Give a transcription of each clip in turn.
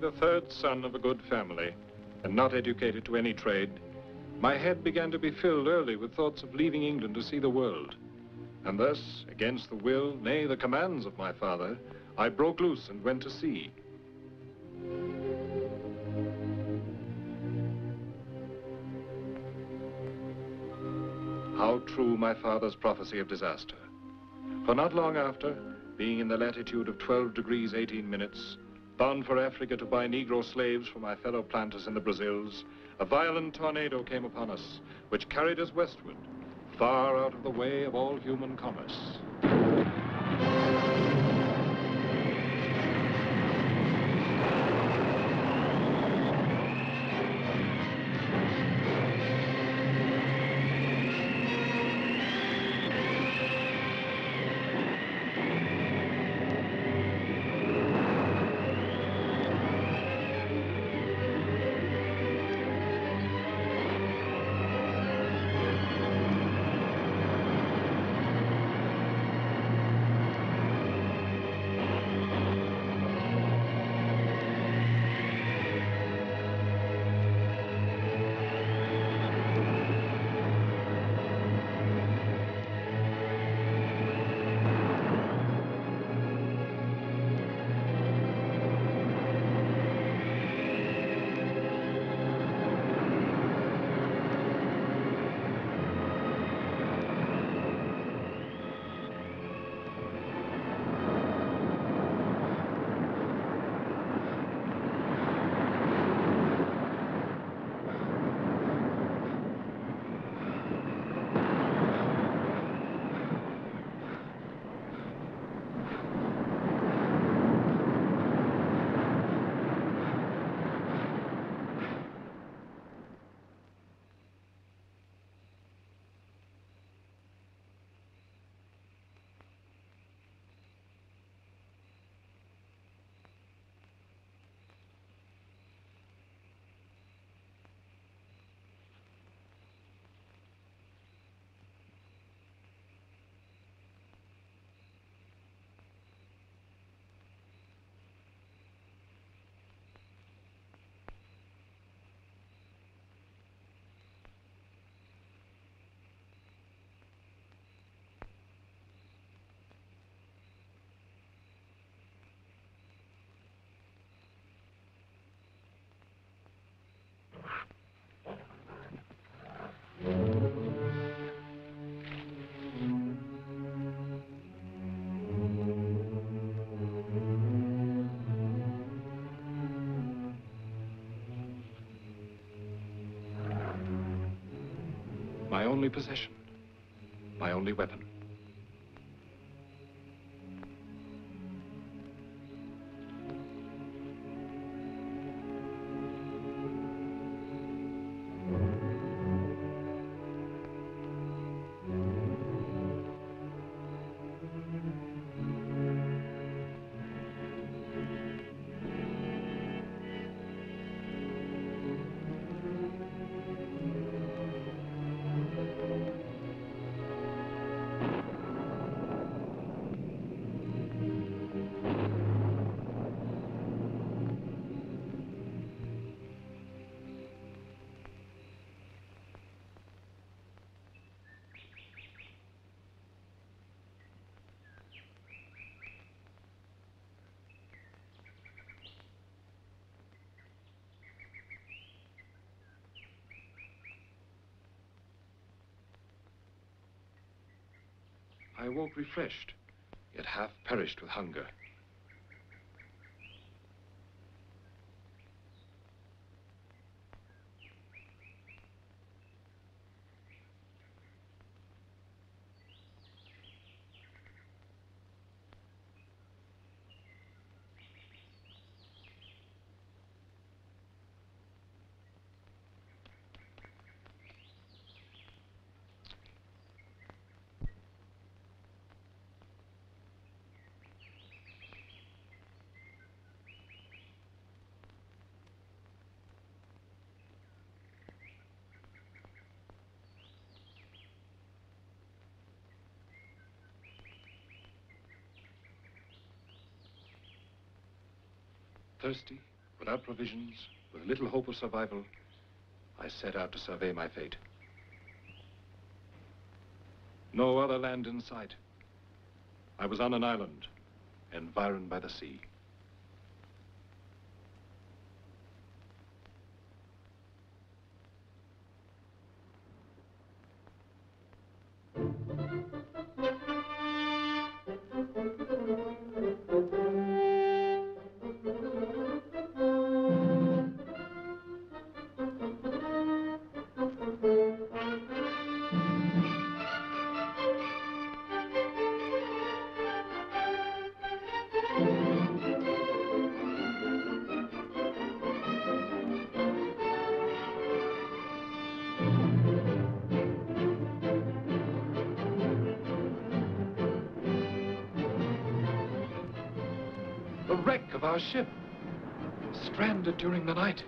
The third son of a good family, and not educated to any trade, my head began to be filled early with thoughts of leaving England to see the world. And thus, against the will, nay, the commands of my father, I broke loose and went to sea. How true my father's prophecy of disaster. For not long after, being in the latitude of 12 degrees 18 minutes, bound for Africa to buy Negro slaves for my fellow planters in the Brazils, a violent tornado came upon us, which carried us westward, far out of the way of all human commerce. My only possession. My only weapon. I woke refreshed, yet half perished with hunger. Thirsty, Without provisions, with little hope of survival, I set out to survey my fate. No other land in sight. I was on an island, environed by the sea. Ship, stranded during the night.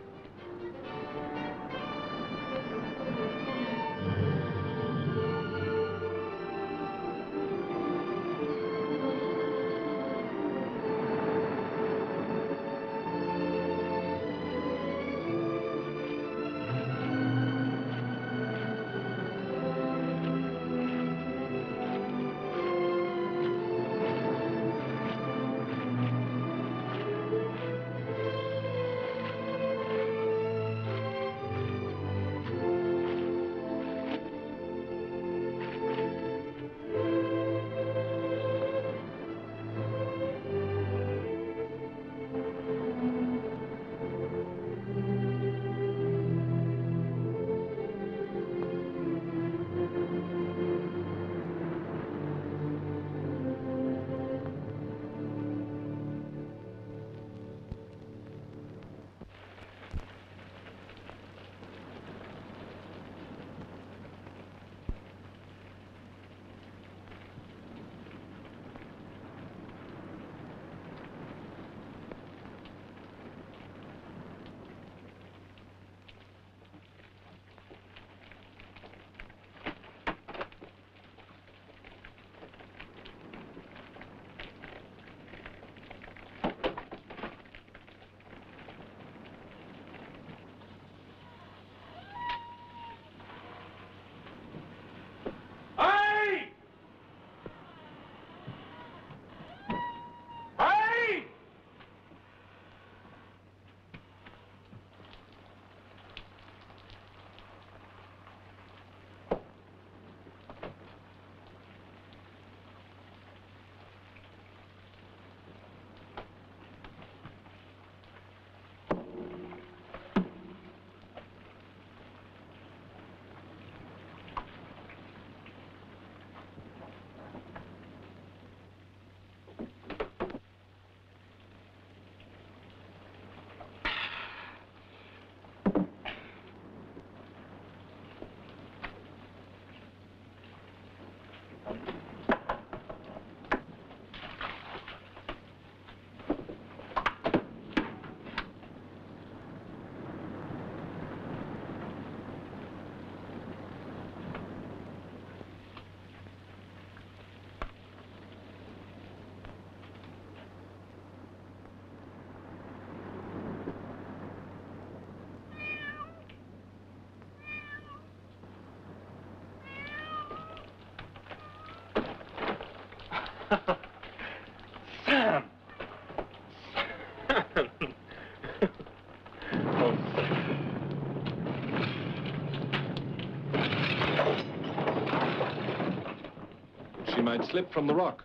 Might slip from the rock.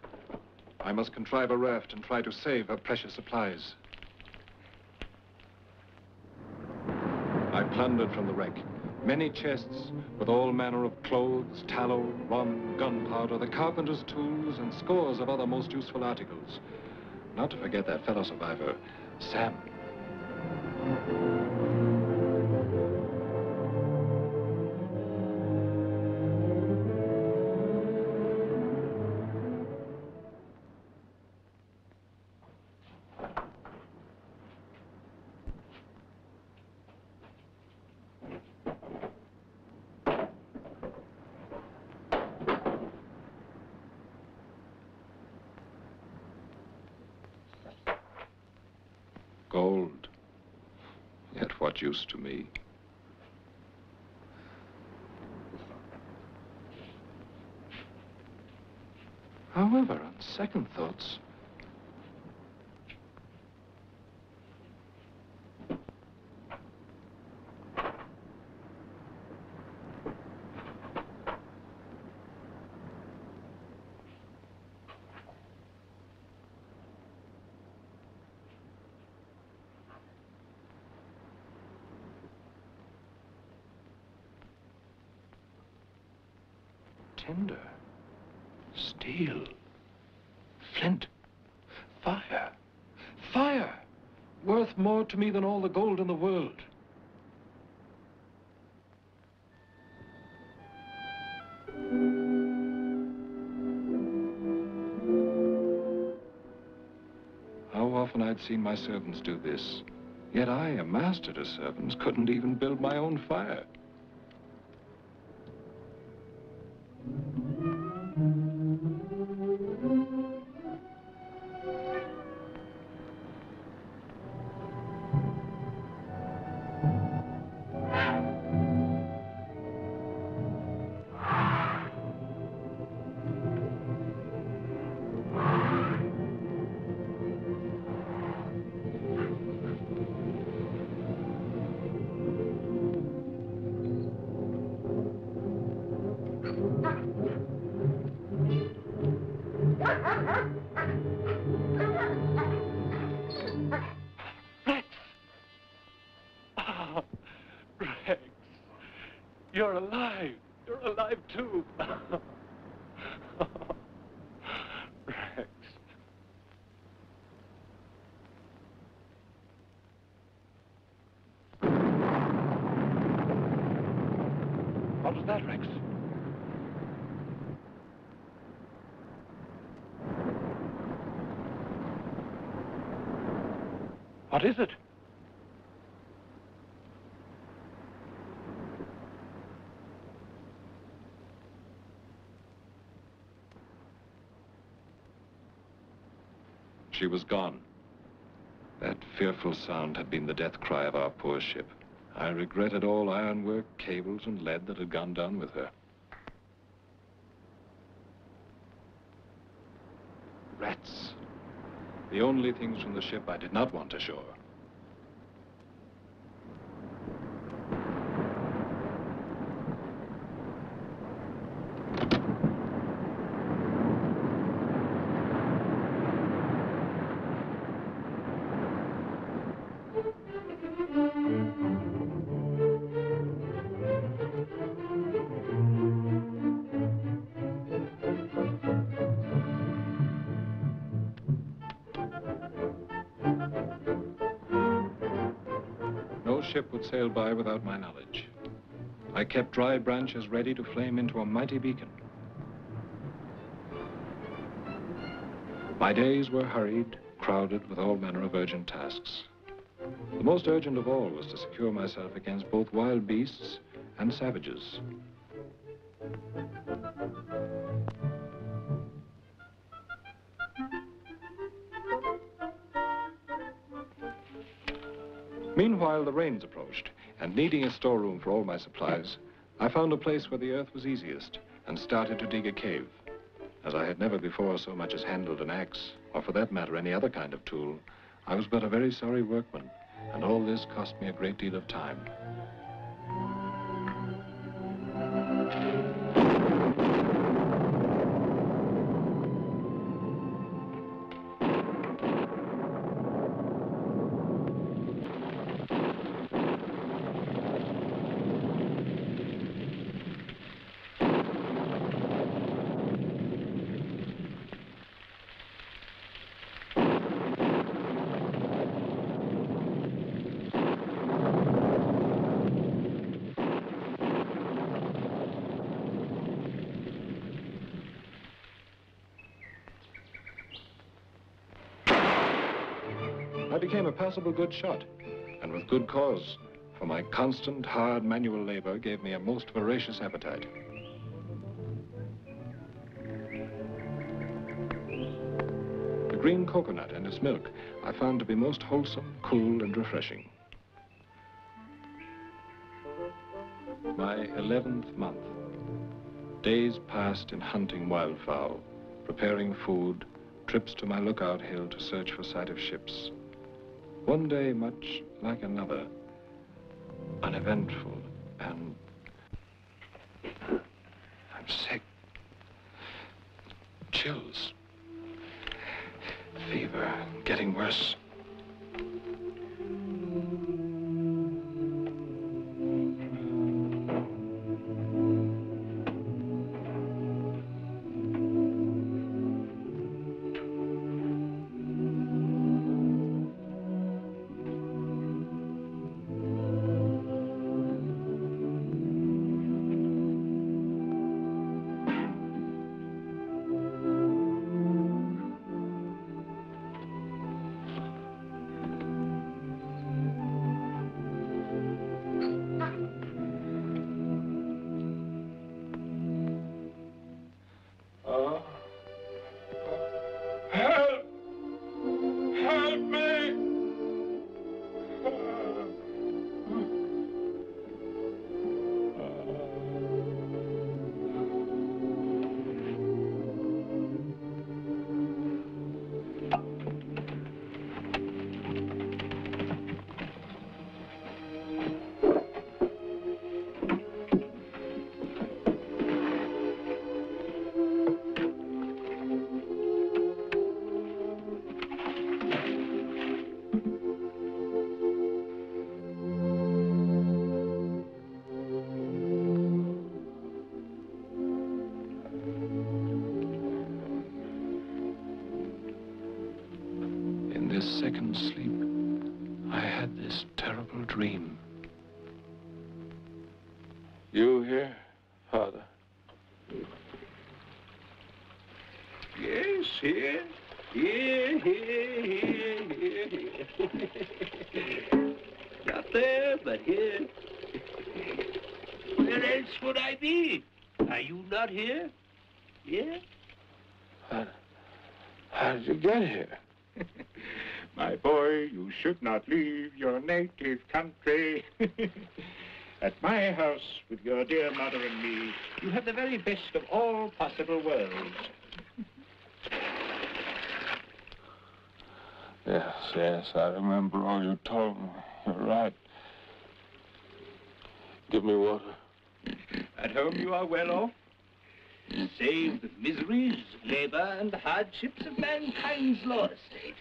I must contrive a raft and try to save her precious supplies. I plundered from the wreck many chests with all manner of clothes, tallow, rum, gunpowder, the carpenter's tools, and scores of other most useful articles. Not to forget that fellow survivor, Sam. Not use to me. However, on second thoughts, tinder, steel, flint, fire, fire, more to me than all the gold in the world. How often I'd seen my servants do this. Yet I, a master to servants, couldn't even build my own fire. What is it? She was gone. That fearful sound had been the death cry of our poor ship. I regretted all ironwork, cables, and lead that had gone down with her. The only things from the ship I did not want ashore. No ship would sail by without my knowledge. I kept dry branches ready to flame into a mighty beacon. My days were hurried, crowded with all manner of urgent tasks. The most urgent of all was to secure myself against both wild beasts and savages. Meanwhile, the rains approached, and needing a storeroom for all my supplies, I found a place where the earth was easiest and started to dig a cave. As I had never before so much as handled an axe, or for that matter, any other kind of tool, I was but a very sorry workman, and all this cost me a great deal of time. A passable good shot, and with good cause, for my constant, hard manual labor gave me a most voracious appetite. The green coconut and its milk I found to be most wholesome, cool, and refreshing. My eleventh month. Days passed in hunting wildfowl, preparing food, trips to my lookout hill to search for sight of ships. One day, much like another, uneventful and... I'm sick. Chills. Fever, getting worse. Best of all possible worlds. Yes, yes, I remember all you told me. You're right. Give me water. At home you are well off, save the miseries, labor, and hardships of mankind's law estate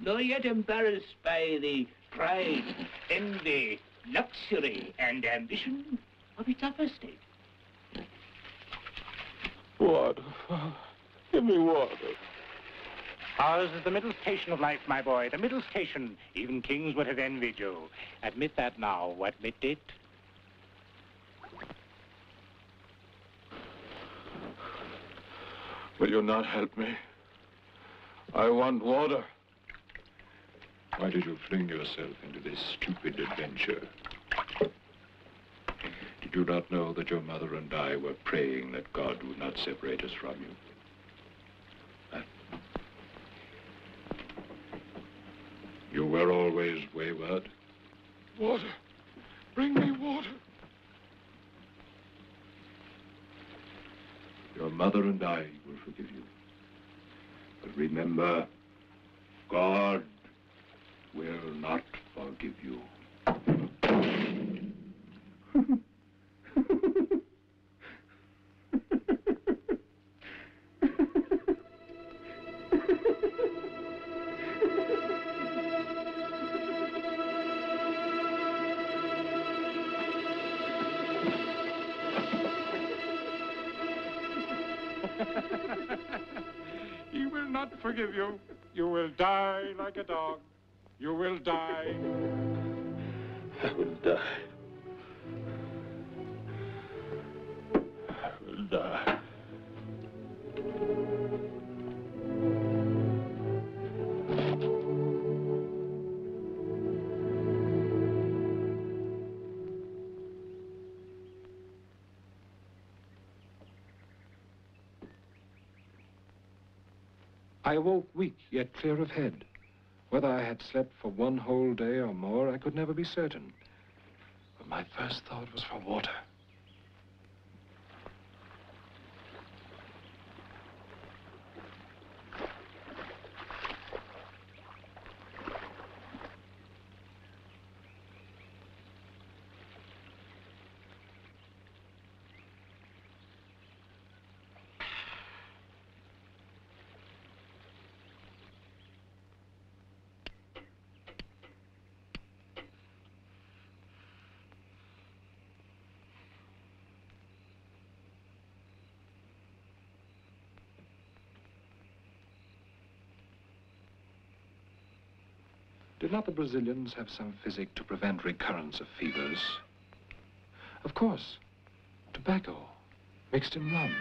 nor yet embarrassed by the pride, envy, luxury, and ambition of its upper state. Water. Father. Give me water. Ours is the middle station of life, my boy, the middle station. Even kings would have envied you. Admit that now. Admit it. Will you not help me? I want water. Why did you fling yourself into this stupid adventure? Did you not know that your mother and I were praying that God would not separate us from you? Huh? You were always wayward. Water. Bring me water. Your mother and I will forgive you. But remember, God will not forgive you. he will not forgive you. You will die like a dog. You will die. I will die. Die. I awoke weak, yet clear of head. Whether I had slept for one whole day or more, I could never be certain. But my first thought was for water. Did not the Brazilians have some physic to prevent recurrence of fevers? Of course. Tobacco, mixed in rum.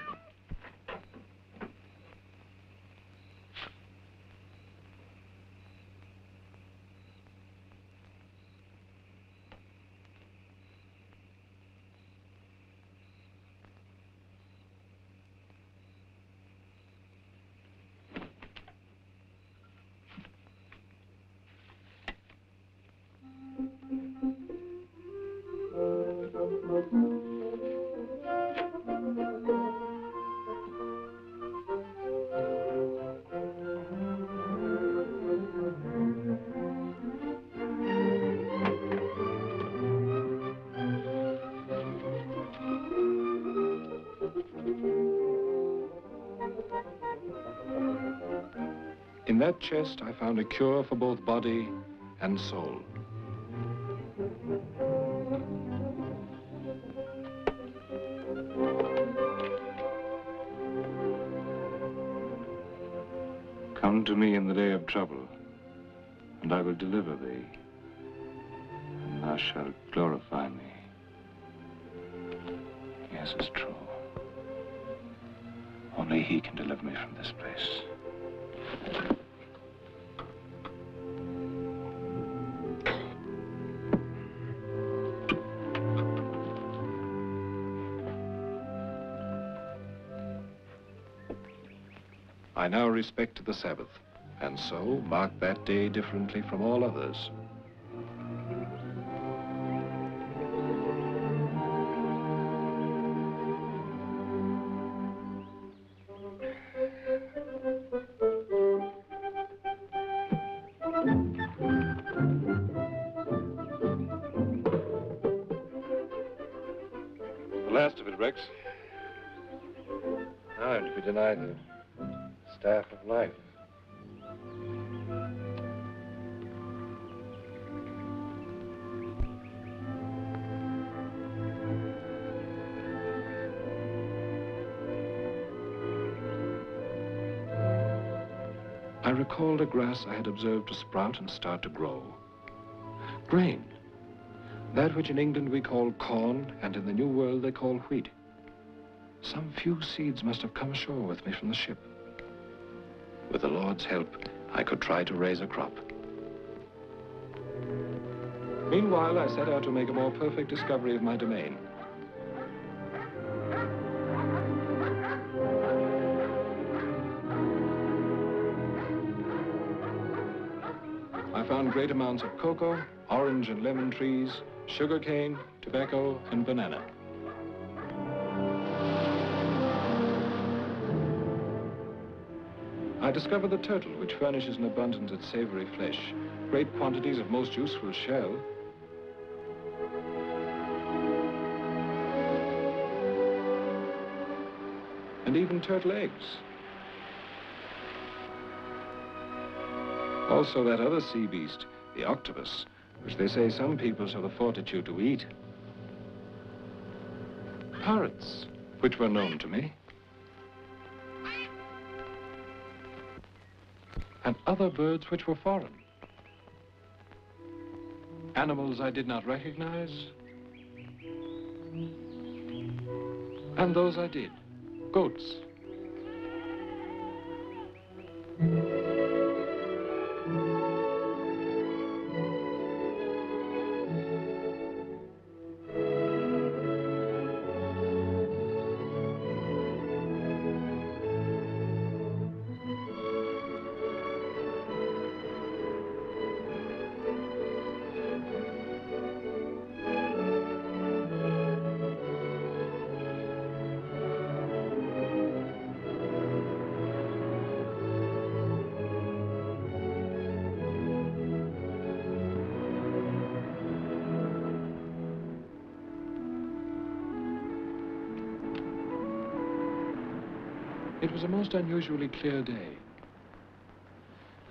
Chest, I found a cure for both body and soul. Come to me in the day of trouble, and I will deliver thee, I to the Sabbath, and so mark that day differently from all others. Grass I had observed to sprout and start to grow. Grain. That which in England we call corn, and in the New World they call wheat. Some few seeds must have come ashore with me from the ship. With the Lord's help, I could try to raise a crop. Meanwhile, I set out to make a more perfect discovery of my domain. Great amounts of cocoa, orange and lemon trees, sugarcane, tobacco, and banana. I discovered the turtle, which furnishes an abundance of savory flesh, great quantities of most useful shell, and even turtle eggs. Also that other sea beast, the octopus, which they say some peoples have the fortitude to eat. Parrots, which were known to me. And other birds which were foreign. Animals I did not recognize. And those I did. Goats. Most unusually clear day.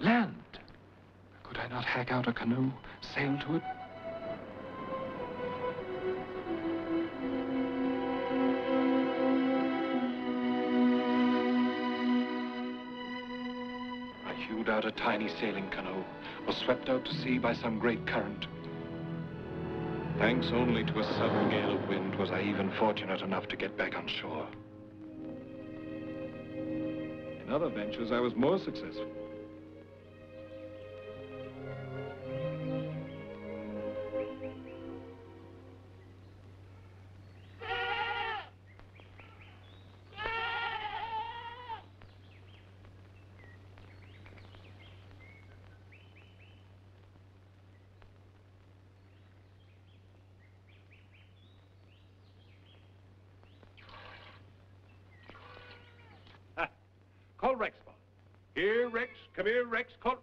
Land! Could I not hack out a canoe, sail to it? I hewed out a tiny sailing canoe, was swept out to sea by some great current. Thanks only to a sudden gale of wind was I even fortunate enough to get back on shore. In other ventures, I was more successful. Rex, Bob. Here, Rex. Come here, Rex. Call.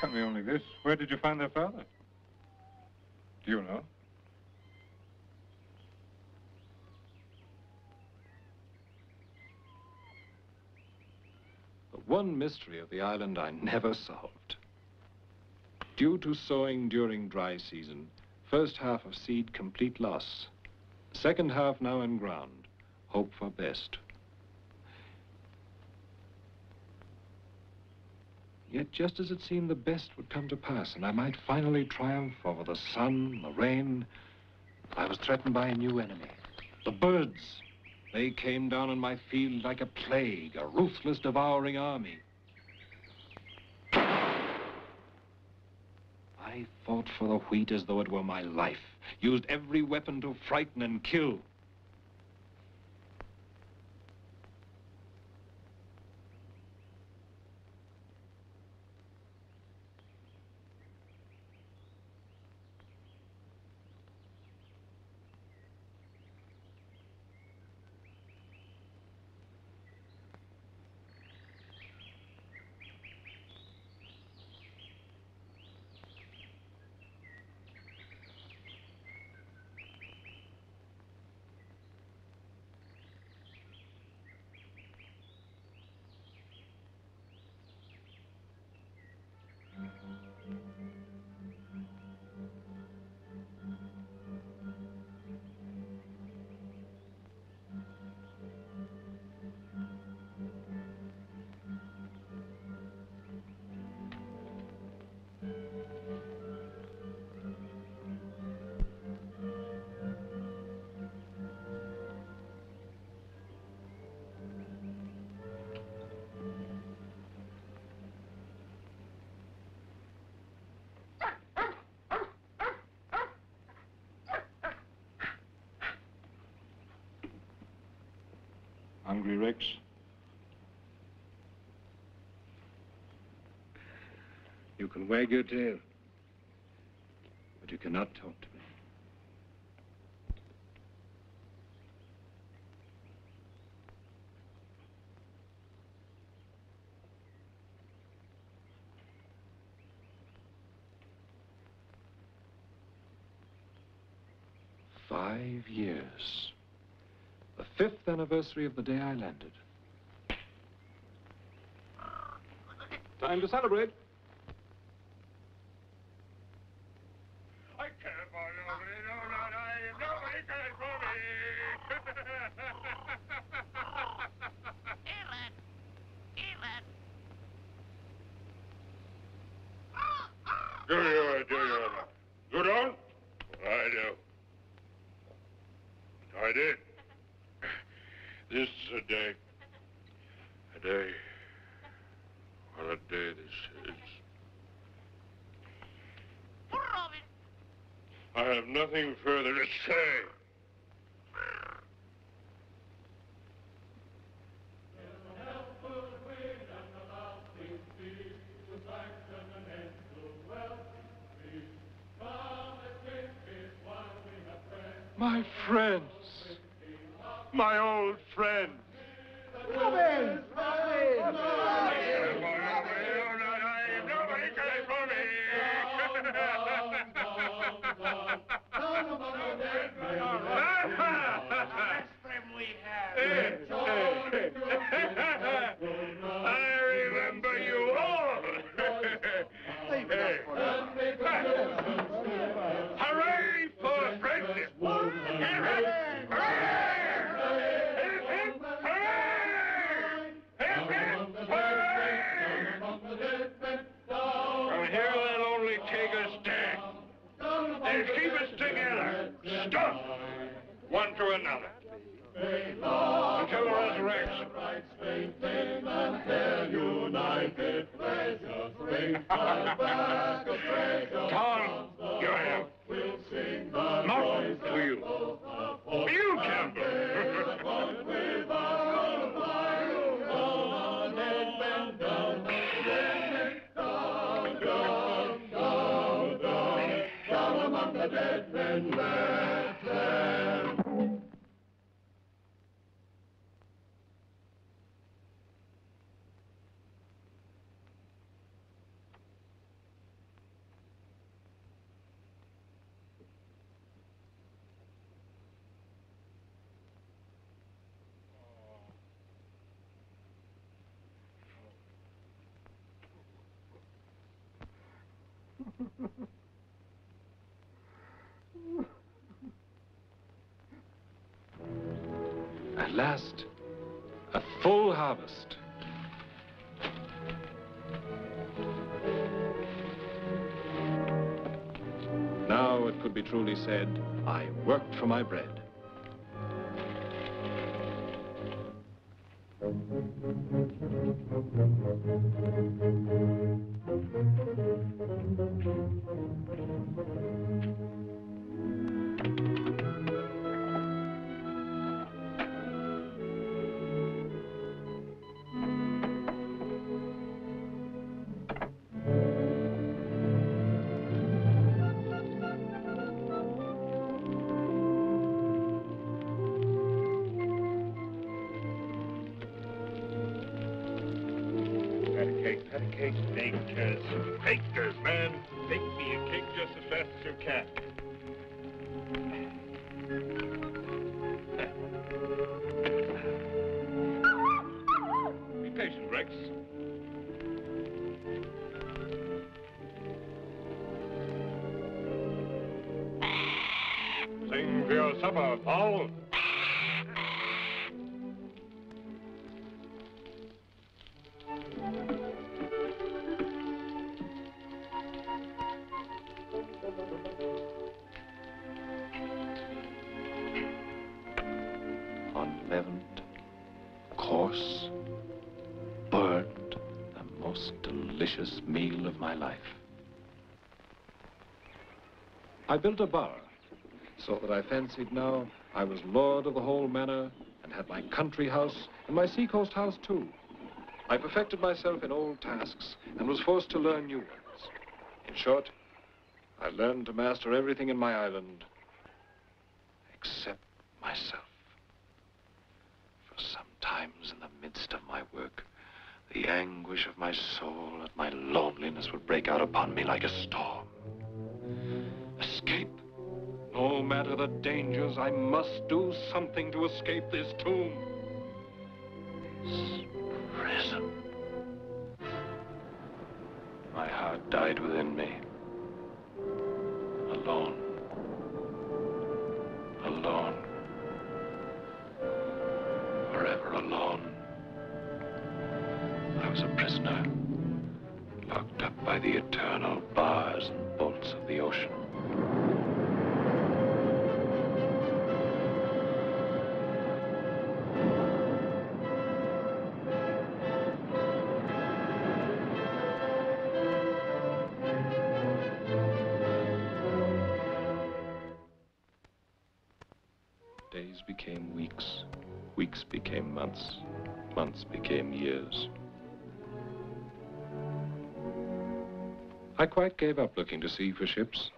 Tell me only this. Where did you find their father? Do you know? The one mystery of the island I never solved. Due to sowing during dry season, first half of seed complete loss. Second half now in ground, hope for best. Yet just as it seemed the best would come to pass and I might finally triumph over the sun, the rain, I was threatened by a new enemy. The birds. They came down on my field like a plague, a ruthless, devouring army. I fought for the wheat as though it were my life, used every weapon to frighten and kill. You can wag your tail, but you cannot talk to me. Five years. The fifth anniversary of the day I landed. Time to celebrate. I can't find nobody. No, no, no. Nobody cares Elon! Elon! Do you, do you? You don't? I do. I did. This is a day. A day. What a day this is. Robin! I have nothing further to say. My friends. My old friends. Robin! Robin! I remember you all. Nobody cares for me. I remember on, Rex. Tom, you have. Not to you. Bill Campbell. At last, a full harvest. Now it could be truly said, I worked for my bread. Pat I built a bower, so that I fancied now I was lord of the whole manor and had my country house and my seacoast house too. I perfected myself in old tasks and was forced to learn new ones. In short, I learned to master everything in my island escape this tomb. This prison. My heart died within me. Alone. Alone forever alone. I was a prisoner, locked up by the eternal bars and Weeks became months. Months became years. I quite gave up looking to sea for ships.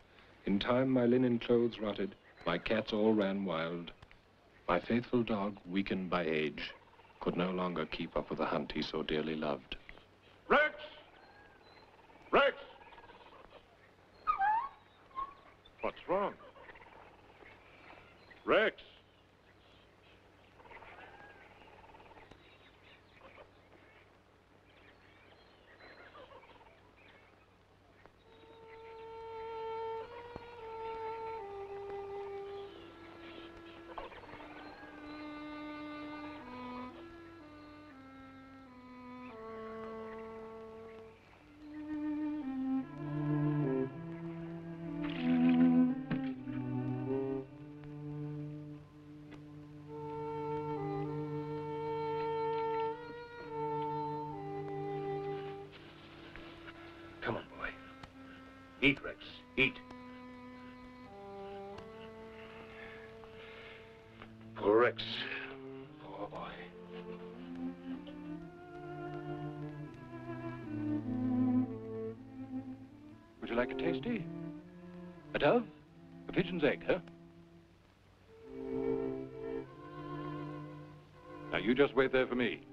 In time, my linen clothes rotted. My cats all ran wild. My faithful dog, weakened by age, could no longer keep up with the hunt he so dearly loved. For me.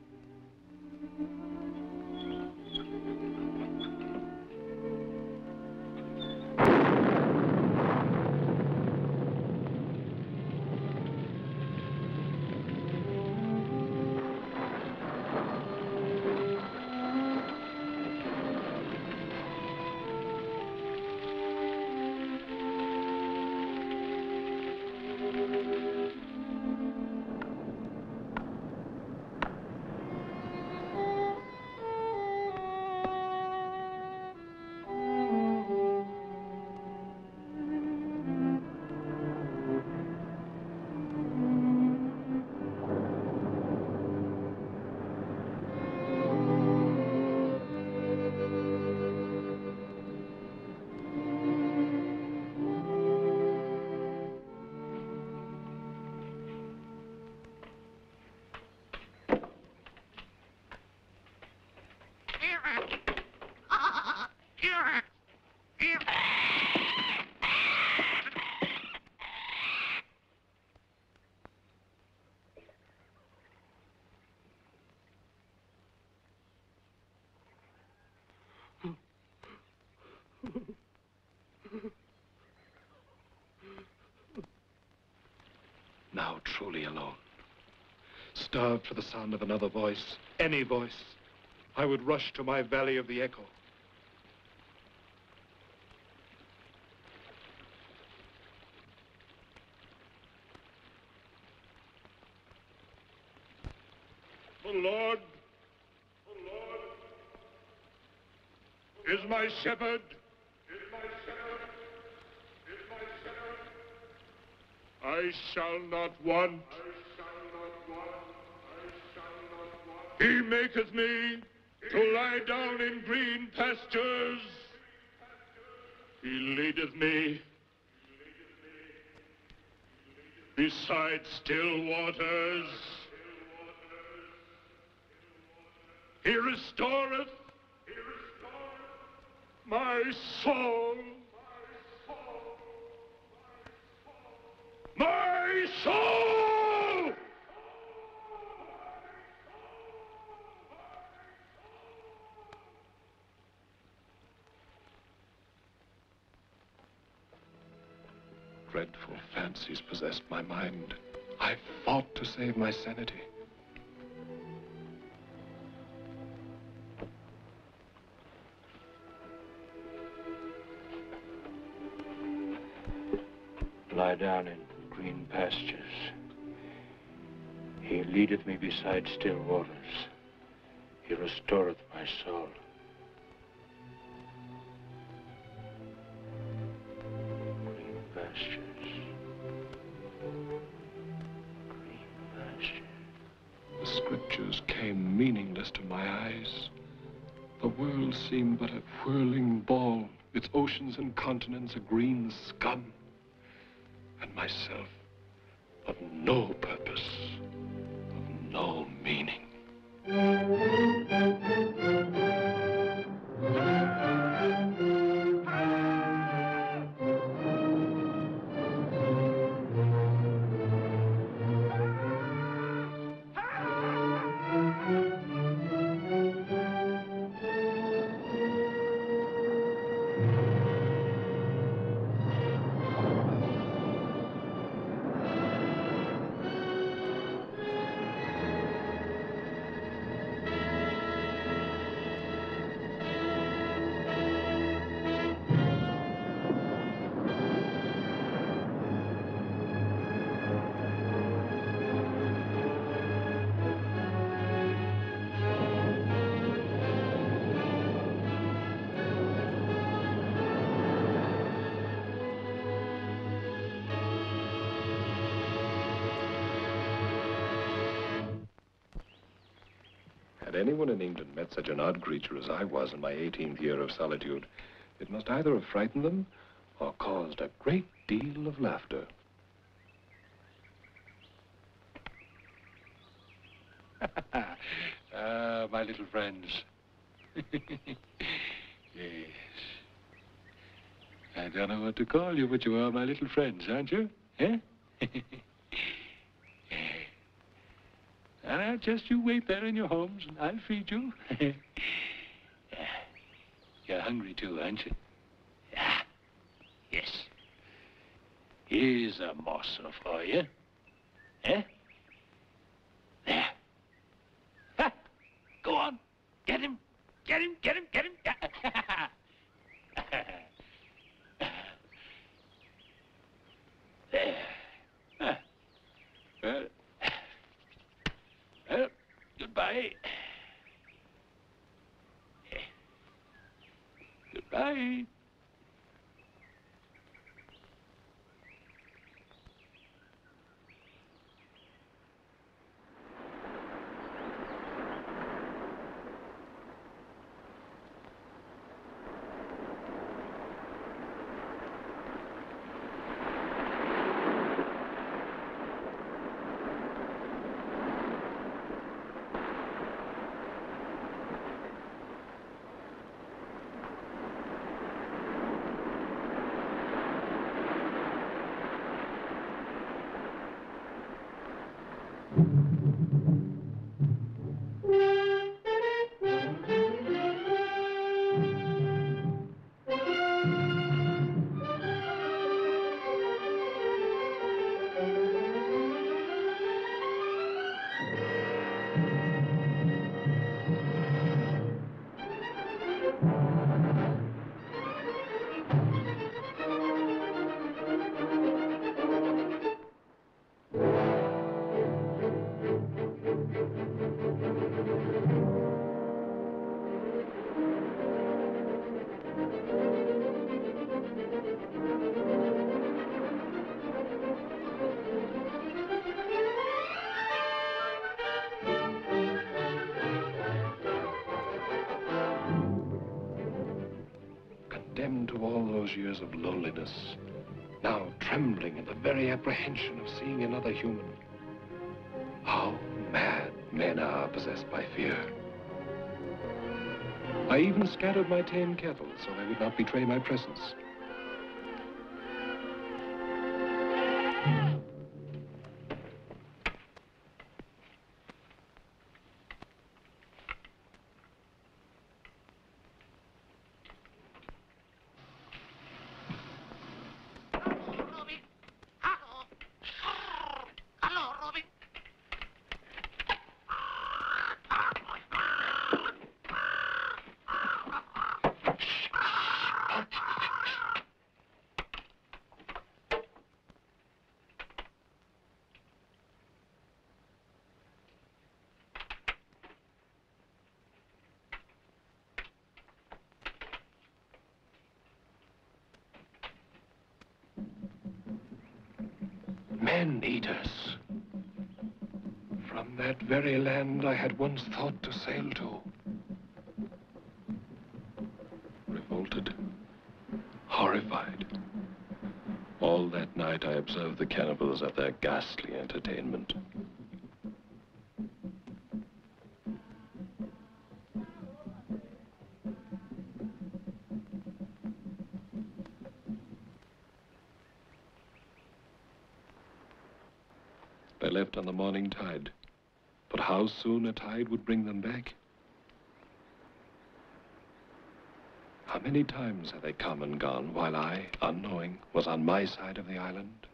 Truly alone. Starved for the sound of another voice, any voice, I would rush to my valley of the echo. The Lord, the Lord is my shepherd. Is my shepherd. Is my shepherd. I shall not want. I shall not want. I shall not want. He maketh me to lie down in green pastures. He leadeth me beside still waters. He restoreth my soul. My soul! Dreadful fancies possessed my mind. I fought to save my sanity. Leadeth me beside still waters. He restoreth my soul. Green pastures. Green pastures. The scriptures came meaningless to my eyes. The world seemed but a whirling ball, its oceans and continents a green scum. And myself of no purpose, no meaning. Met such an odd creature as I was in my 18th year of solitude, It must either have frightened them or caused a great deal of laughter. ah, my little friends. yes. I don't know what to call you, but you are my little friends, aren't you? Eh? and now just you wait there in your homes and I'll feed you. yeah. You're hungry too, aren't you? Yeah. Yes. Here's a morsel for you. Eh? Years of loneliness, now trembling in the very apprehension of seeing another human. How mad men are possessed by fear. I even scattered my tame cattle so they would not betray my presence. Robin. Hallo. Hallo, Robin. Men eaters. From that very land I had once thought to sail to. Revolted, horrified. All that night I observed the cannibals at their ghastly entertainment. Soon a tide would bring them back? How many times have they come and gone while I, unknowing, was on my side of the island?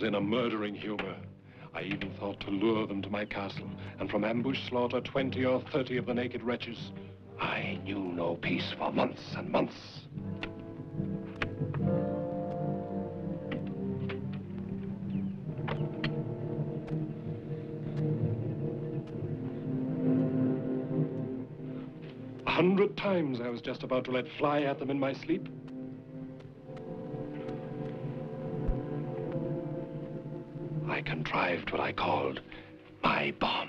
Was in a murdering humor. I even thought to lure them to my castle, and from ambush slaughter 20 or 30 of the naked wretches. I knew no peace for months and months. A hundred times I was just about to let fly at them in my sleep. I called my bomb.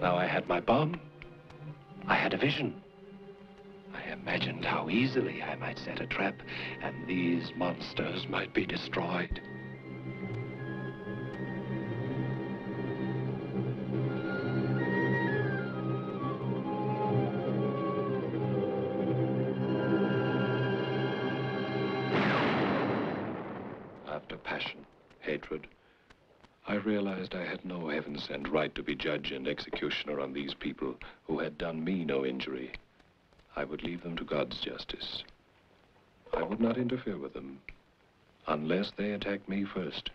Now I had my bomb. I had a vision. I imagined how easily I might set a trap, and these monsters might be destroyed. Heaven-sent right to be judge and executioner on these people who had done me no injury. I would leave them to God's justice. I would not interfere with them unless they attacked me first.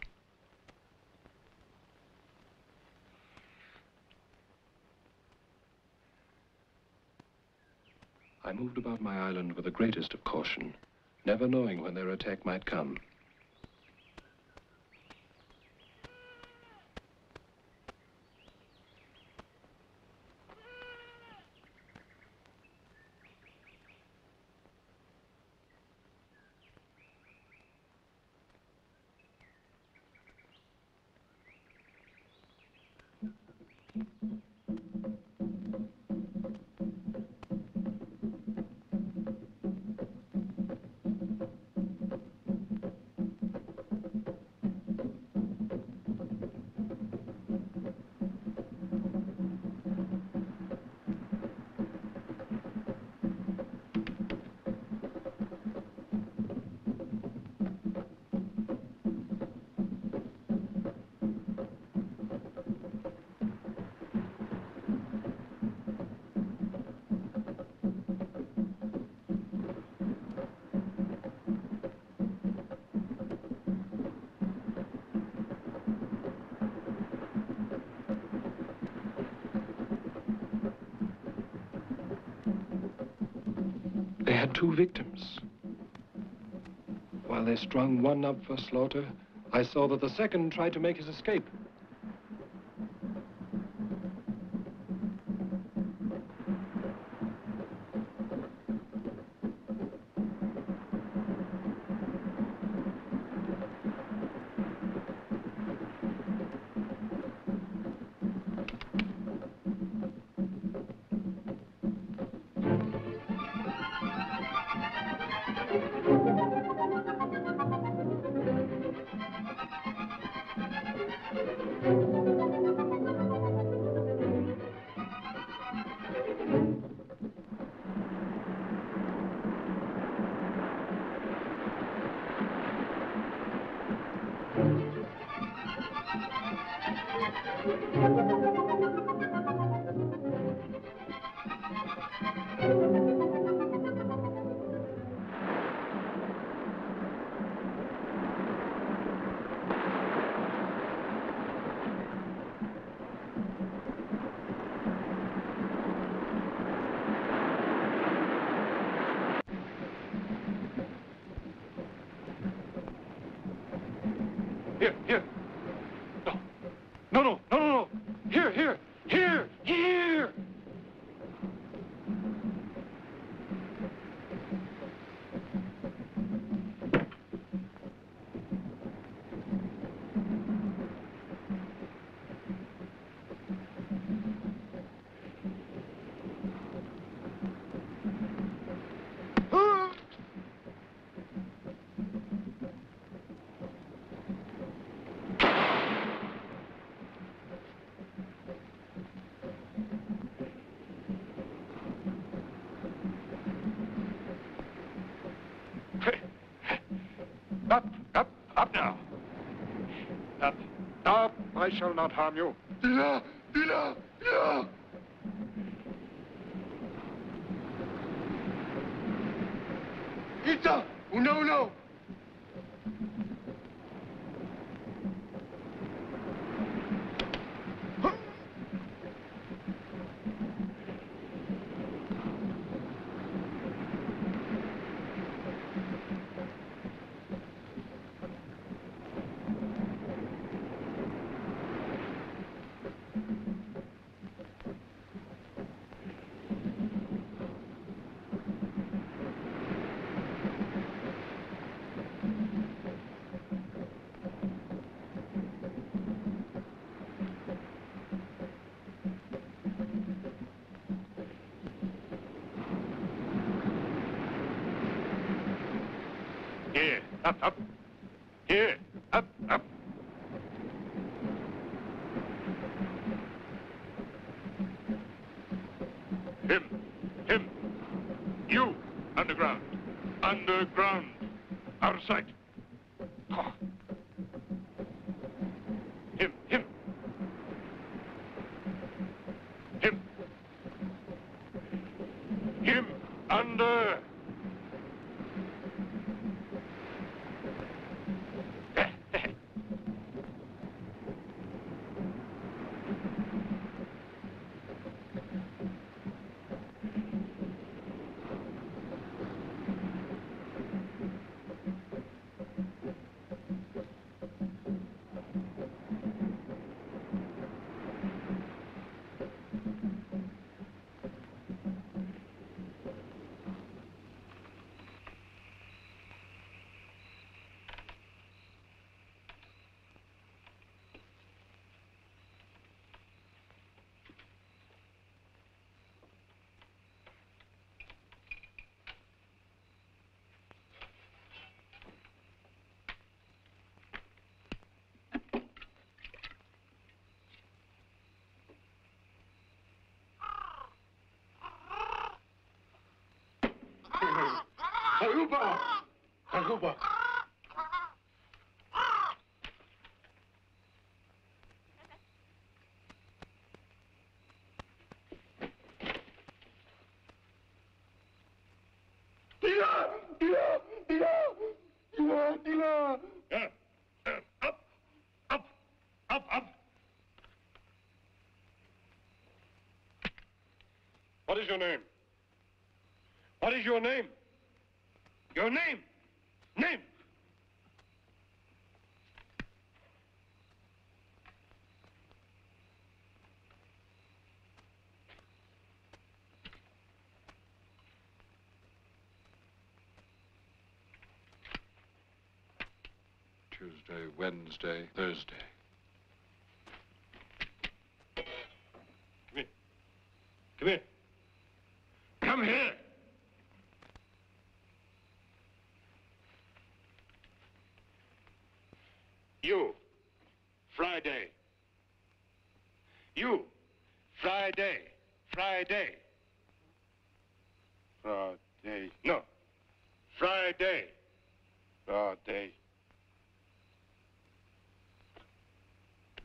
I moved about my island with the greatest of caution, never knowing when their attack might come. Two victims. While they strung one up for slaughter, I saw that the second tried to make his escape. up, up, up now. Up, up, I shall not harm you. Dina, Dina, Dina! Ita, uno, uno. Aruba! Dila! Dila! Dila! Dila! Dila! Yeah. Eh, up, up, up, up. What is your name? What is your name? Your? Name? Wednesday, Thursday. Come here. Come here. Come here. You, Friday. You, Friday. Friday. Friday. No. Friday. Friday.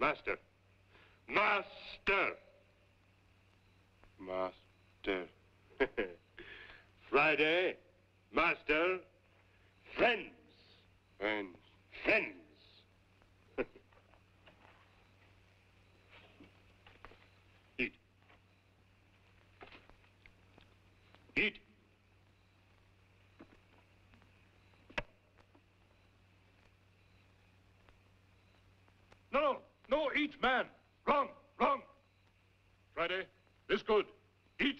Master. Master. Master. Friday. Master. Friends. And Friends. Eat. Eat. No, no, no, eat, man. Wrong, wrong. Friday, this good. Eat.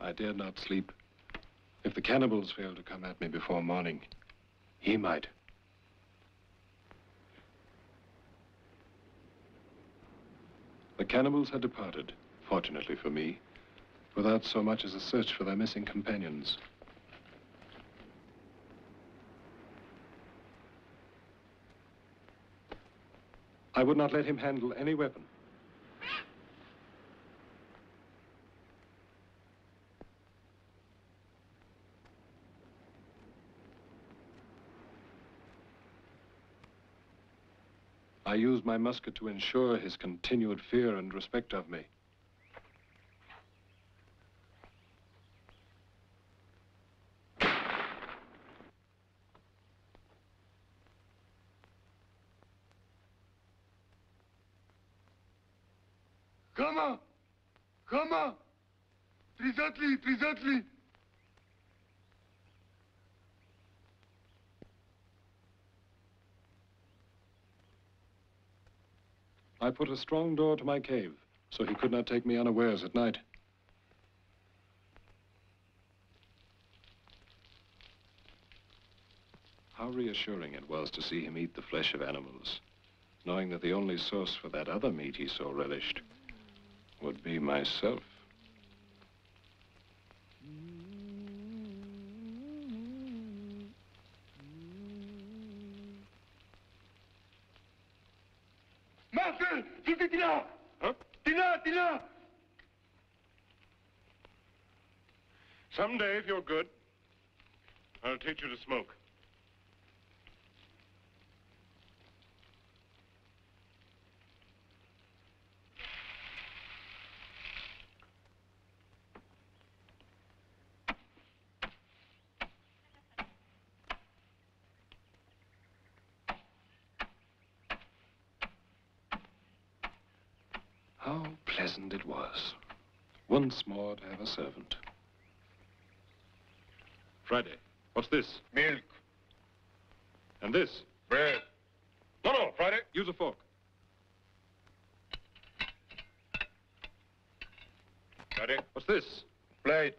I dared not sleep the cannibals fail to come at me before morning, he might. The cannibals had departed, fortunately for me, without so much as a search for their missing companions. I would not let him handle any weapon. I used my musket to ensure his continued fear and respect of me. Kama! Kama! Trizatli, Trizatli! I put a strong door to my cave, so he could not take me unawares at night. How reassuring it was to see him eat the flesh of animals, knowing that the only source for that other meat he so relished would be myself. Master! Tila, Tila! Someday, if you're good, I'll teach you to smoke. How pleasant it was once more to have a servant. Friday, what's this? Milk, And this? bread. No, no, Friday, use a fork. Friday, what's this? Plate.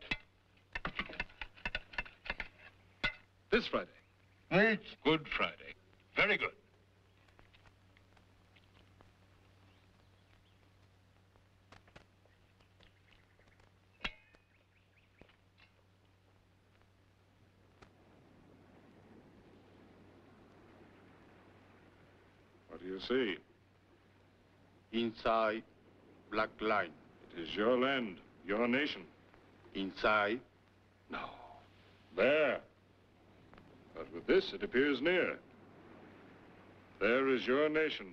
This Friday. Meat. Good Friday. Very good. You see? Inside, black line. It is your land, your nation. Inside, No. There. But with this, it appears near. There is your nation,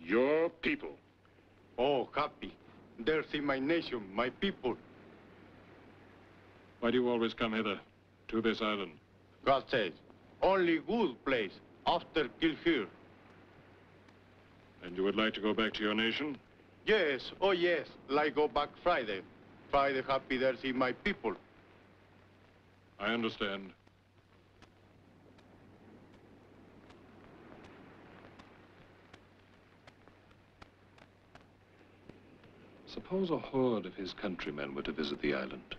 your people. oh, happy. There's in my nation, my people. Why do you always come hither, to this island? God says, only good place after kill here. And you would like to go back to your nation? Yes, oh yes, like go back Friday. Friday happy there see my people. I understand. Suppose a horde of his countrymen were to visit the island.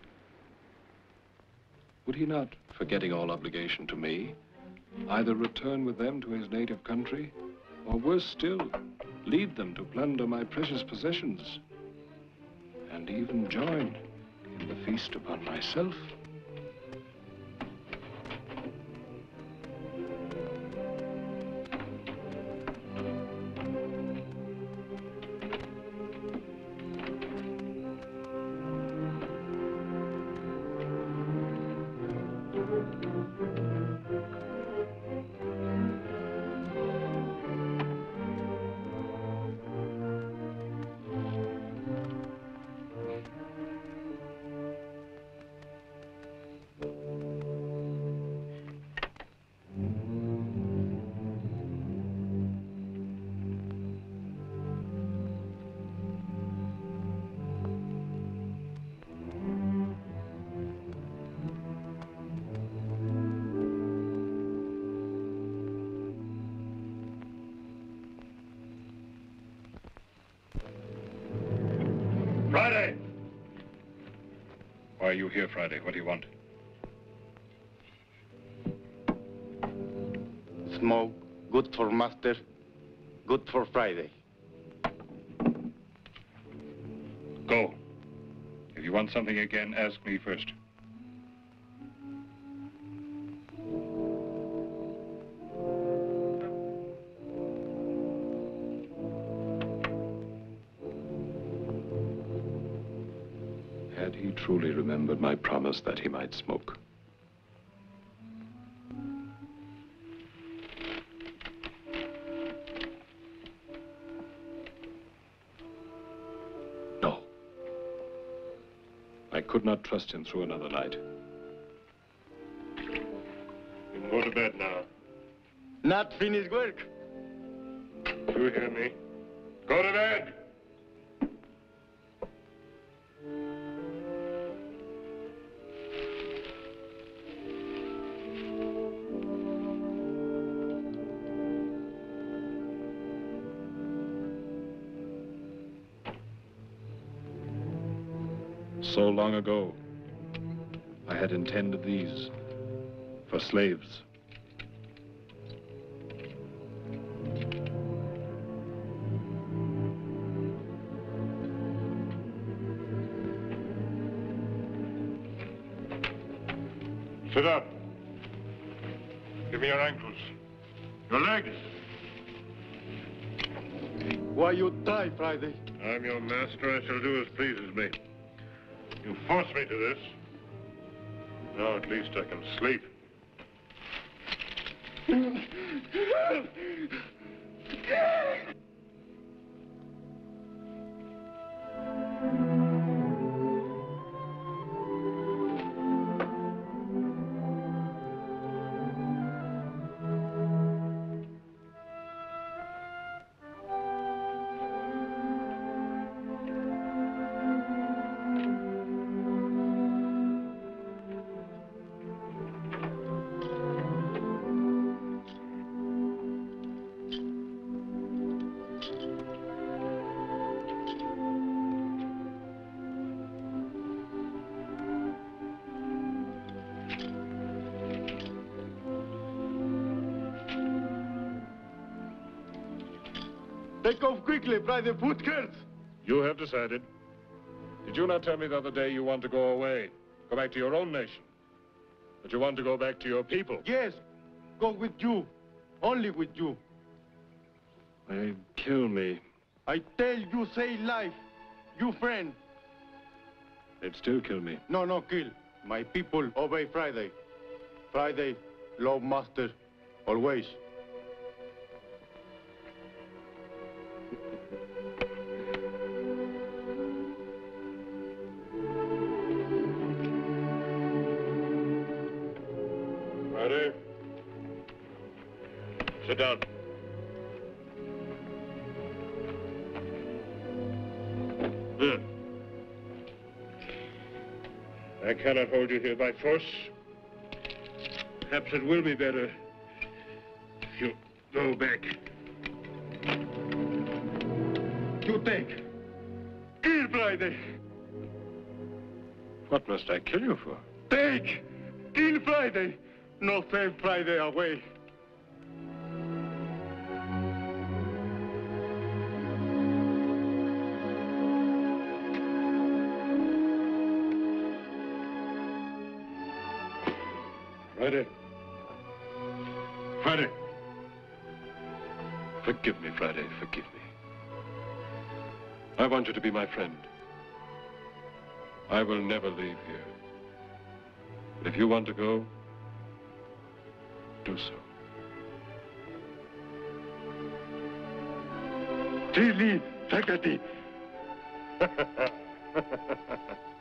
Would he not, forgetting all obligation to me, either return with them to his native country, or worse still, lead them to plunder my precious possessions, and even join in the feast upon myself? Here, Friday? What do you want? Smoke, good for master, good for Friday. Go. If you want something again, ask me first. My promise that he might smoke? No. I could not trust him through another night. You can go to bed now. Not finished work. You hear me? Long ago, I had intended these for slaves. Sit up. Give me your ankles. Your legs. Why you die, Friday? I'm your master. I shall do as pleases me. You forced me to this. Now at least I can sleep. quickly, Friday. Foot hurts. You have decided. Did you not tell me the other day you want to go away? Go back to your own nation? That you want to go back to your people? Yes. Go with you. Only with you. They kill me. I tell you, say life. You friend. They'd still kill me. No, no, kill. My people obey Friday. Friday, love master, always. By force. Perhaps it will be better if you go back. You take. Kill Friday. What must I kill you for? Take. Kill Friday. No save Friday away. Friday. Forgive me, Friday. Forgive me. I want you to be my friend. I will never leave here. But if you want to go, do so. Tili, Sakati.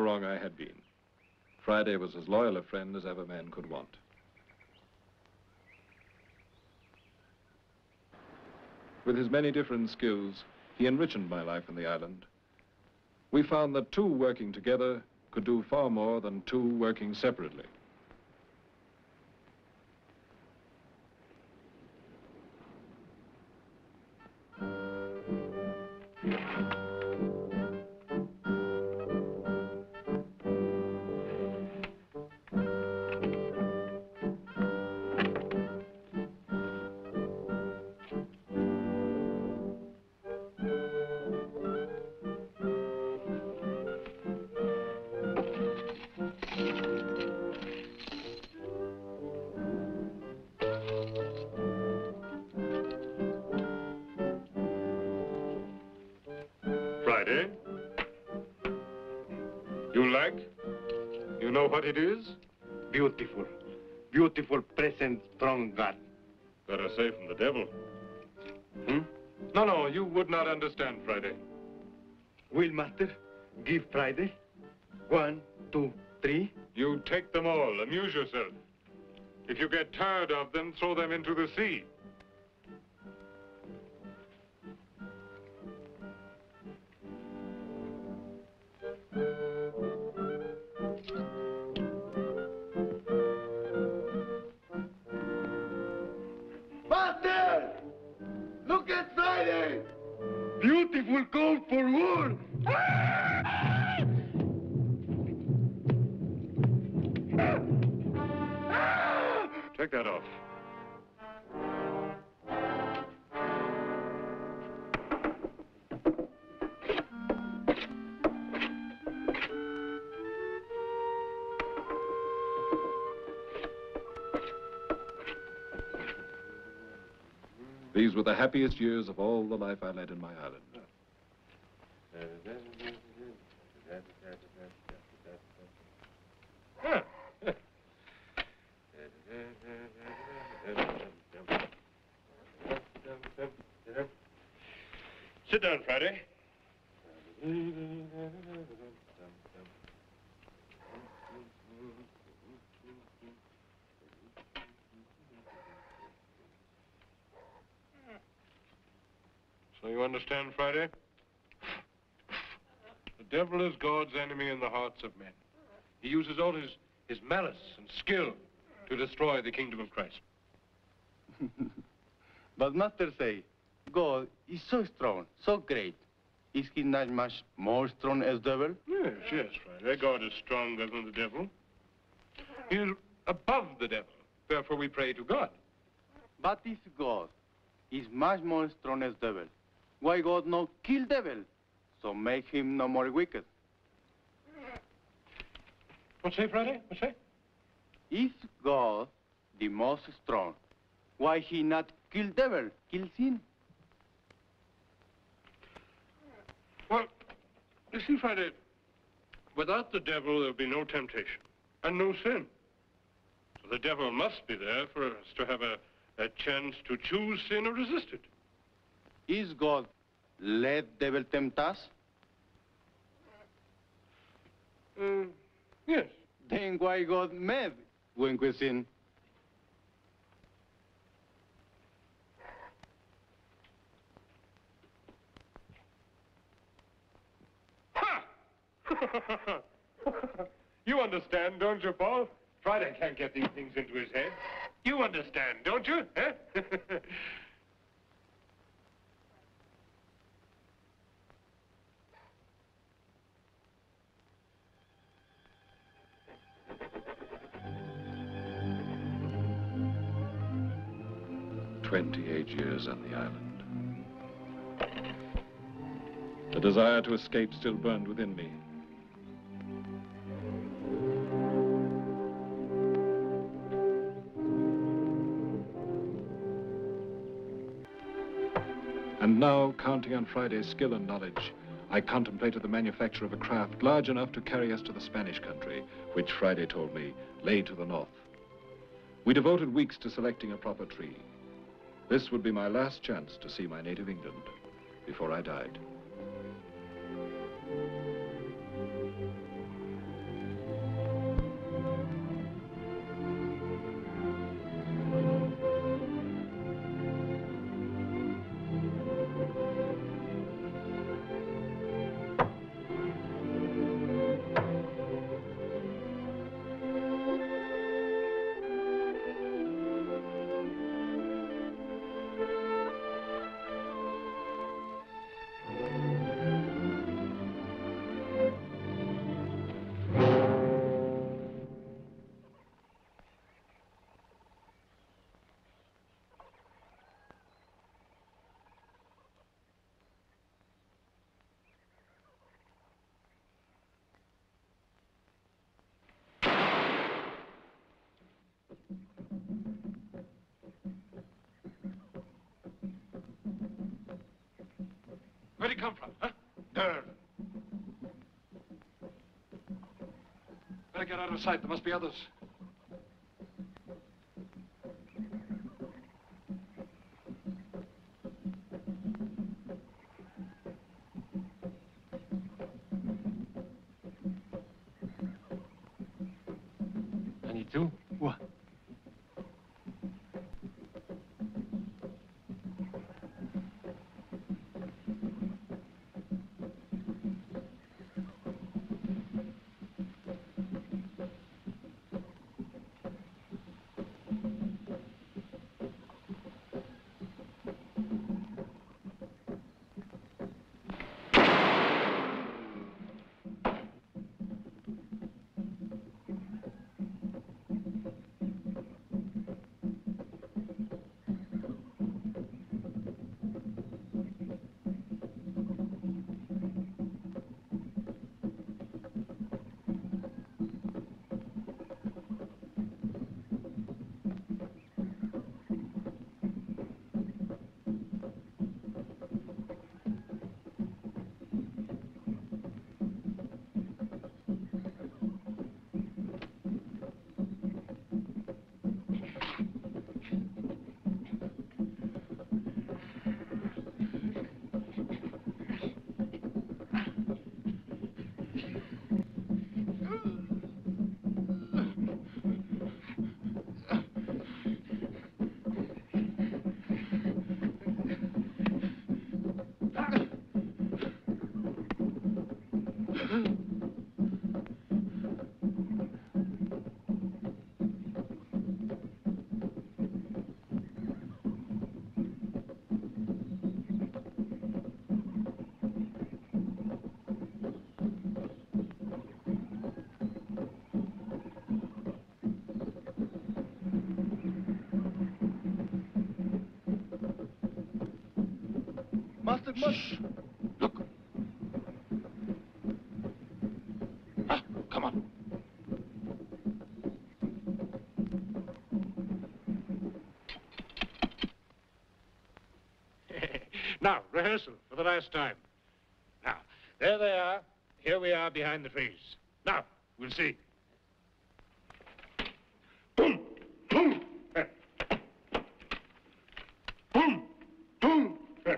wrong I had been. Friday was as loyal a friend as ever man could want. With his many different skills, he enriched my life in the island. We found that two working together could do far more than two working separately. Get tired of them, throw them into the sea. Master! Look at Friday! Beautiful coat for wool! Take that off. These were the happiest years of all the life I led in my island. Sit down, Friday. So you understand, Friday? The devil is God's enemy in the hearts of men. He uses all his, his malice and skill to destroy the kingdom of Christ. but master say, God is so strong, so great. Is he not much more strong as devil? Yes, yes, Friday. God is stronger than the devil. He is above the devil. Therefore, we pray to God. But if God is much more strong as devil, why God no kill devil? So make him no more wicked. What say, Friday? What say? Is God the most strong? Why he not kill devil, kill sin? Well, you see, Friday, without the devil, there'll be no temptation and no sin. So the devil must be there for us to have a, a chance to choose sin or resist it. Is God let devil tempt us? Uh, yes. Then why God made you understand, don't you, Paul? Friday can't get these things into his head. You understand, don't you? Huh? Eh? 28 years on the island. The desire to escape still burned within me. And now, counting on Friday's skill and knowledge, I contemplated the manufacture of a craft large enough to carry us to the Spanish country, which Friday told me lay to the north. We devoted weeks to selecting a proper tree. This would be my last chance to see my native England before I died. Out of sight. There must be others. Master. Look. Ah, come on. now, rehearsal for the last time. Now, there they are. Here we are behind the trees. Now, we'll see. Boom! Boom! eh. Boom! Boom! eh.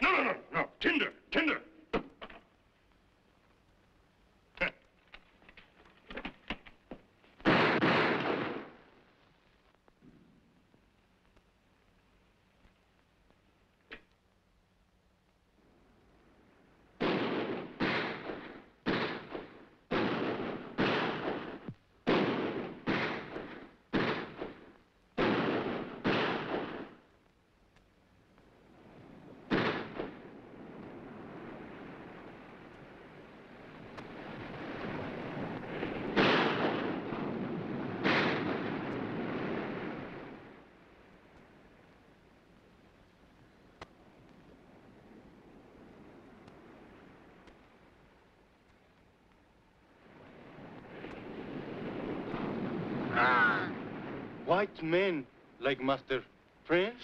No, no, no, no. Tinder, tinder. Eh. White men like Master Prince?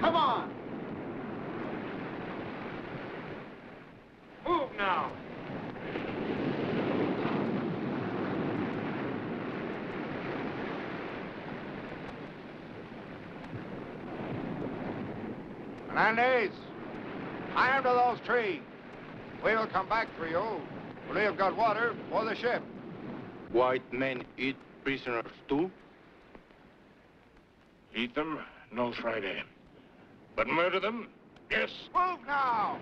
Come on! Move now. Hernandez, climb to those trees. We'll come back for you. We have got water for the ship. White men eat prisoners too? Eat them? No Friday. But murder them? Yes. Move now!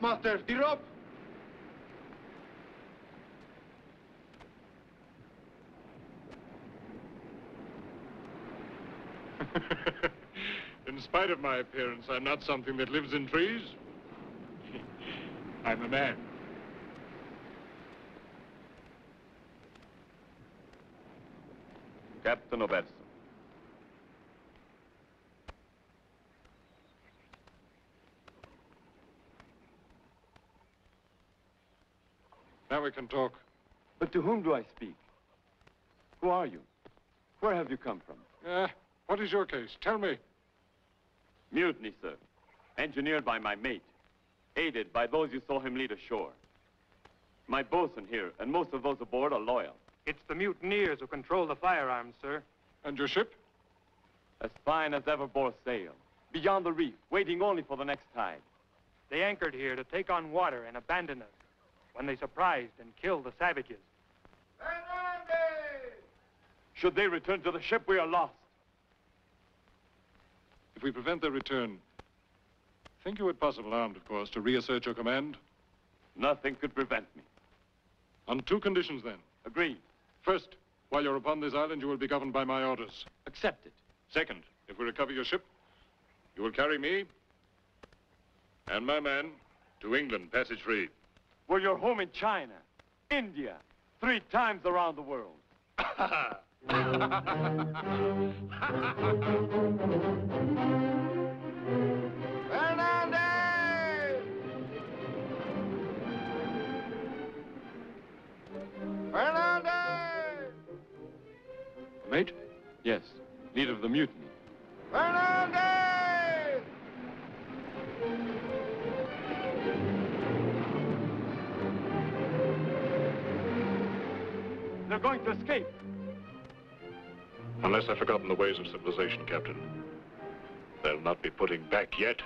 Rope, master, the rope. in spite of my appearance, I'm not something that lives in trees. I'm a man. Captain Oberzo. Now we can talk. But to whom do I speak? Who are you? Where have you come from? Uh, what is your case? Tell me. Mutiny, sir. Engineered by my mate. Aided by those you saw him lead ashore. My bosun here, and most of those aboard are loyal. It's the mutineers who control the firearms, sir. And your ship? As fine as ever bore sail. Beyond the reef, waiting only for the next tide. They anchored here to take on water and abandon us when they surprised and killed the savages. Should they return to the ship, we are lost. If we prevent their return, think you it possible, armed, of course, to reassert your command? Nothing could prevent me. On two conditions, then. Agreed. First, while you're upon this island, you will be governed by my orders. Accepted. Second, if we recover your ship, you will carry me and my men to England, passage free. Were your home in China, India, three times around the world. Fernandez! Fernandez! Mate? Yes, leader of the mutiny. They're going to escape. Unless I've forgotten the ways of civilization, Captain. They'll not be putting back yet.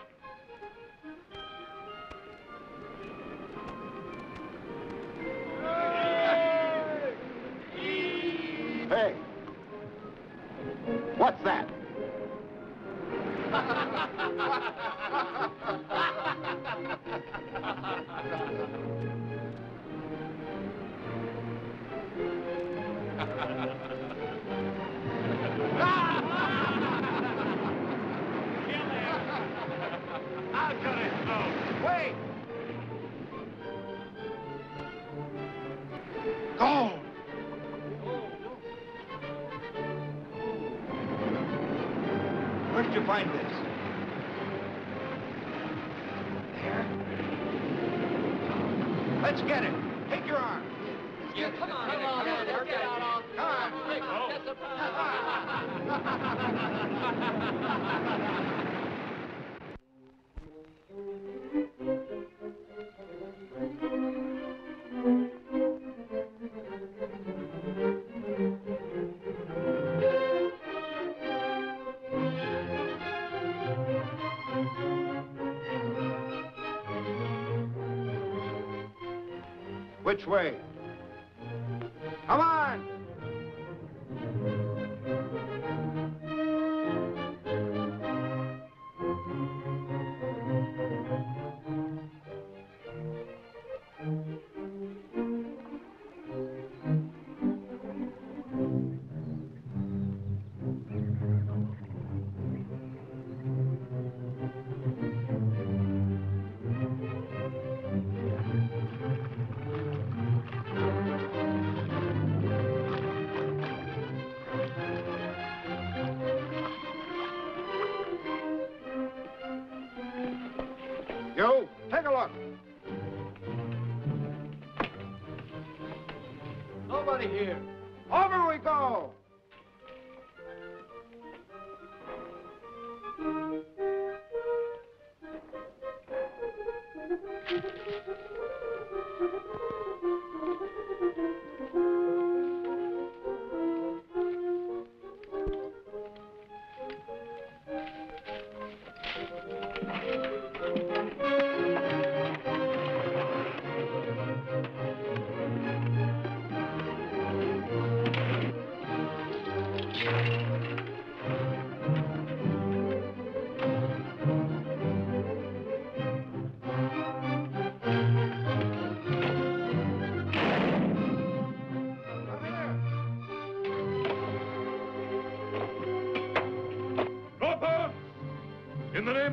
Which way?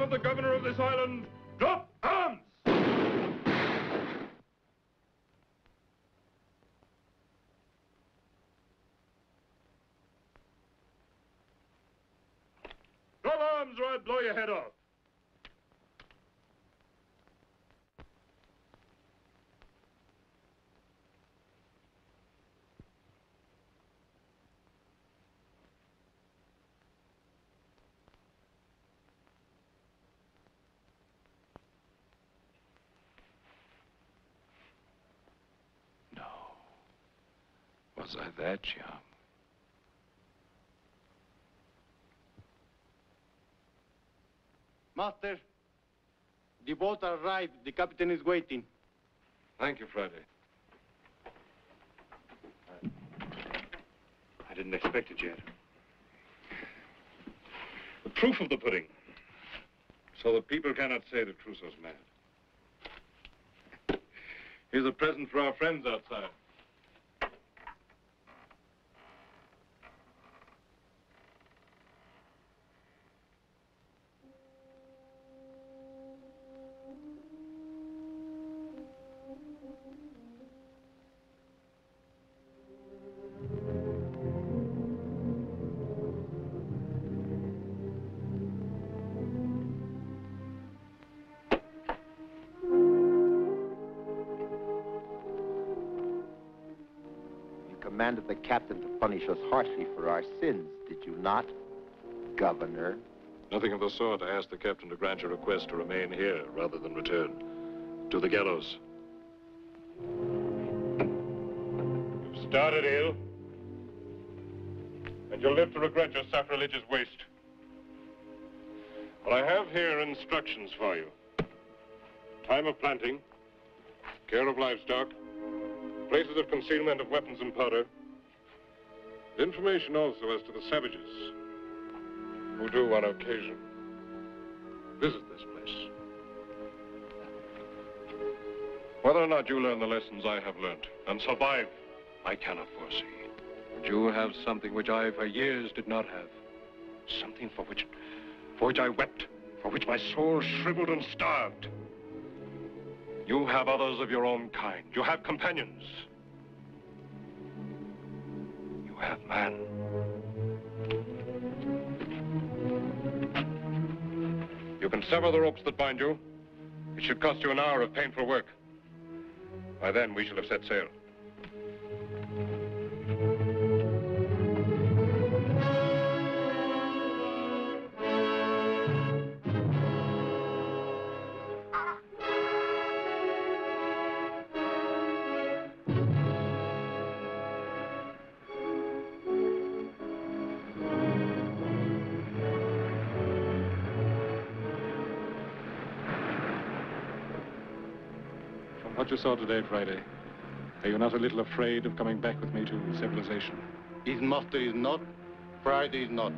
The governor of this island, drop arms! Drop arms or I'll blow your head off. No. Was I that young? Master, the boat arrived. The captain is waiting. Thank you, Friday. I didn't expect it yet. The proof of the pudding. So that people cannot say that Crusoe's mad. Here's a present for our friends outside. Captain to punish us harshly for our sins, did you not, Governor? Nothing of the sort. I asked the captain to grant your request to remain here rather than return to the gallows. You've started ill, and you'll live to regret your sacrilegious waste. But I have here instructions for you. Time of planting, care of livestock, places of concealment of weapons and powder, information also as to the savages who do on occasion visit this place. Whether or not you learn the lessons I have learned and survive, I cannot foresee. But you have something which I for years did not have. Something for which, for which I wept, for which my soul shriveled and starved. You have others of your own kind. You have companions. Have man. You can sever the ropes that bind you. It should cost you an hour of painful work. By then, we shall have set sail. Saw today, Friday, are you not a little afraid of coming back with me to civilization? His master is not. Friday is not.